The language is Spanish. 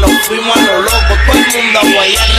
nos fuimos a lo loco, todo el mundo a guayar.